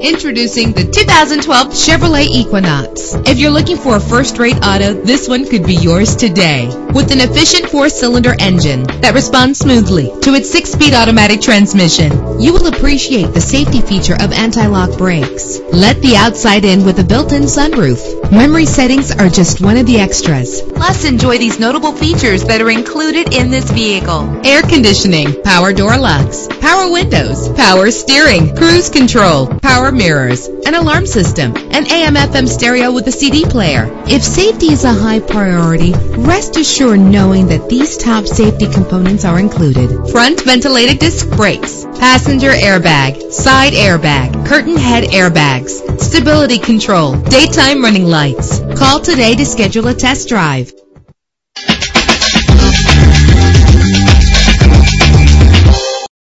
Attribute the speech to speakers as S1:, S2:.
S1: Introducing the 2012 Chevrolet Equinox. If you're looking for a first-rate auto, this one could be yours today. With an efficient four-cylinder engine that responds smoothly to its six-speed automatic transmission, you will appreciate the safety feature of anti-lock brakes. Let the outside in with a built-in sunroof. Memory settings are just one of the extras. Plus, enjoy these notable features that are included in this vehicle. Air conditioning, power door locks, power windows, power steering, cruise control, power mirrors, an alarm system, an AM FM stereo with a CD player. If safety is a high priority, rest assured knowing that these top safety components are included. Front ventilated disc brakes, passenger airbag, side airbag, curtain head airbags, stability control, daytime running lights. Call today to schedule a test drive.